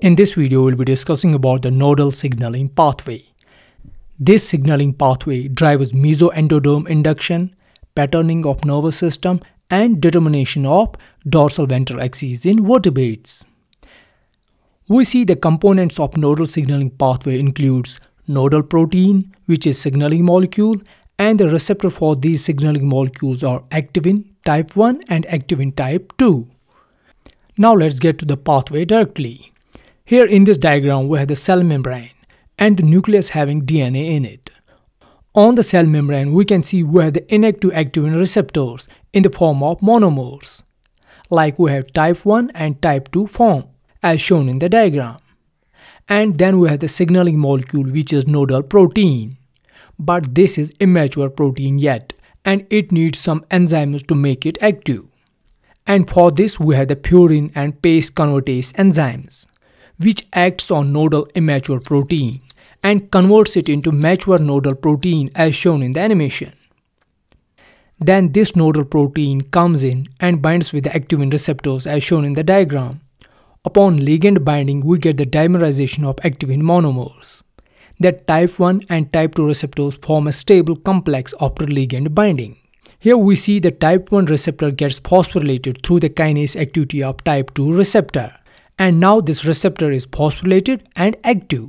In this video, we'll be discussing about the nodal signaling pathway. This signaling pathway drives mesoendoderm induction, patterning of nervous system, and determination of dorsal ventral axis in vertebrates. We see the components of nodal signaling pathway includes nodal protein, which is signaling molecule, and the receptor for these signaling molecules are activin type 1 and activin type 2. Now let's get to the pathway directly. Here in this diagram we have the cell membrane and the nucleus having DNA in it. On the cell membrane we can see we have the inactive activin receptors in the form of monomers like we have type 1 and type 2 form as shown in the diagram. And then we have the signaling molecule which is nodal protein but this is immature protein yet and it needs some enzymes to make it active. And for this we have the furin and PACE convertase enzymes which acts on nodal immature protein and converts it into mature nodal protein as shown in the animation. Then this nodal protein comes in and binds with the activin receptors as shown in the diagram. Upon ligand binding, we get the dimerization of activin monomers that type 1 and type 2 receptors form a stable complex after ligand binding. Here we see the type 1 receptor gets phosphorylated through the kinase activity of type 2 receptor. And now this receptor is phosphorylated and active.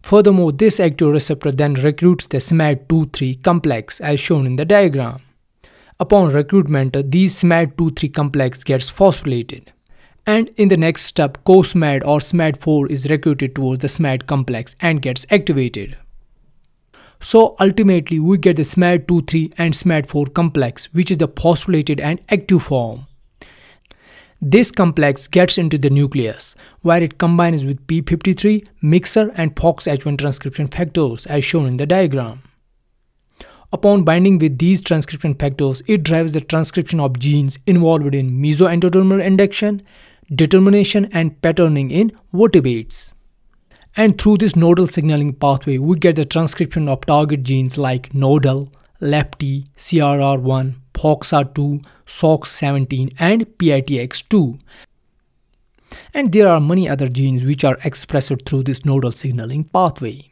Furthermore, this active receptor then recruits the SMAD2-3 complex as shown in the diagram. Upon recruitment, these SMAD2-3 complex gets phosphorylated and in the next step co-SMAD or SMAD4 is recruited towards the SMAD complex and gets activated. So ultimately we get the SMAD2-3 and SMAD4 complex which is the phosphorylated and active form. This complex gets into the nucleus where it combines with P53, mixer and FOXH1 transcription factors as shown in the diagram. Upon binding with these transcription factors, it drives the transcription of genes involved in mesoendodermal induction, determination and patterning in vertebrates. And through this nodal signaling pathway, we get the transcription of target genes like nodal, Lefty, CRR1, FOXA2, SOX17 and PITX2. And there are many other genes which are expressed through this nodal signaling pathway.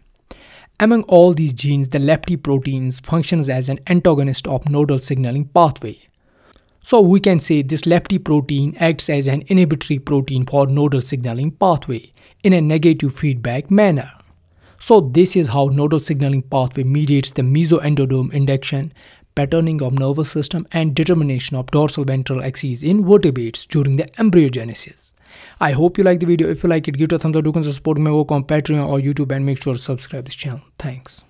Among all these genes, the Lefty proteins functions as an antagonist of nodal signaling pathway. So we can say this Lefty protein acts as an inhibitory protein for nodal signaling pathway in a negative feedback manner. So this is how nodal signaling pathway mediates the mesoendoderm induction, patterning of nervous system and determination of dorsal ventral axis in vertebrates during the embryogenesis. I hope you like the video. If you like it, give it a thumbs up. Consider supporting my work on Patreon or YouTube and make sure to subscribe this channel. Thanks.